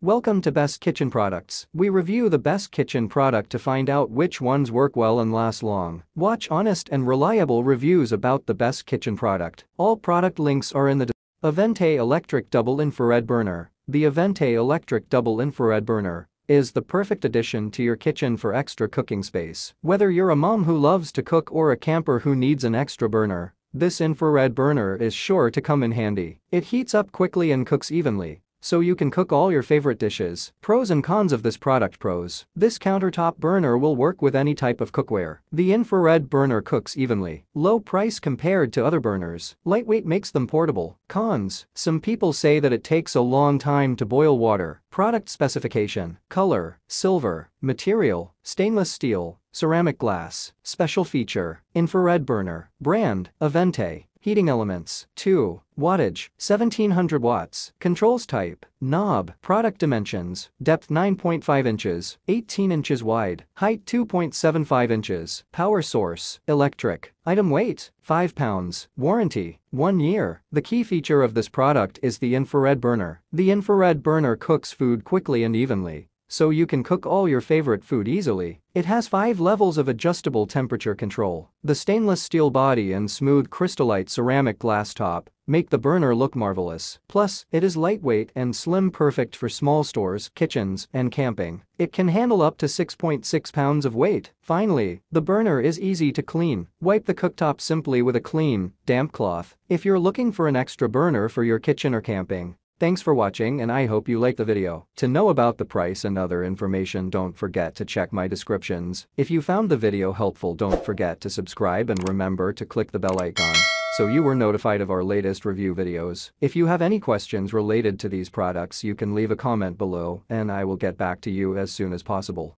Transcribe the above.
Welcome to Best Kitchen Products. We review the best kitchen product to find out which ones work well and last long. Watch honest and reliable reviews about the best kitchen product. All product links are in the Ovente Electric Double Infrared Burner. The Ovente Electric Double Infrared Burner is the perfect addition to your kitchen for extra cooking space. Whether you're a mom who loves to cook or a camper who needs an extra burner, this infrared burner is sure to come in handy. It heats up quickly and cooks evenly, so you can cook all your favorite dishes. Pros and cons of this product Pros. This countertop burner will work with any type of cookware. The infrared burner cooks evenly. Low price compared to other burners. Lightweight makes them portable. Cons. Some people say that it takes a long time to boil water. Product specification. Color. Silver. Material. Stainless steel. Ceramic glass. Special feature. Infrared burner. Brand. Ovente. Heating elements 2. Wattage 1700 watts. Controls type knob. Product dimensions depth 9.5 inches, 18 inches wide, height 2.75 inches. Power source electric. Item weight 5 pounds. Warranty 1 year. The key feature of this product is the infrared burner. The infrared burner cooks food quickly and evenly so you can cook all your favorite food easily. It has 5 levels of adjustable temperature control. The stainless steel body and smooth crystallite ceramic glass top make the burner look marvelous. Plus, it is lightweight and slim perfect for small stores, kitchens, and camping. It can handle up to 6.6 .6 pounds of weight. Finally, the burner is easy to clean. Wipe the cooktop simply with a clean, damp cloth. If you're looking for an extra burner for your kitchen or camping, Thanks for watching and I hope you liked the video. To know about the price and other information don't forget to check my descriptions. If you found the video helpful don't forget to subscribe and remember to click the bell icon so you were notified of our latest review videos. If you have any questions related to these products you can leave a comment below and I will get back to you as soon as possible.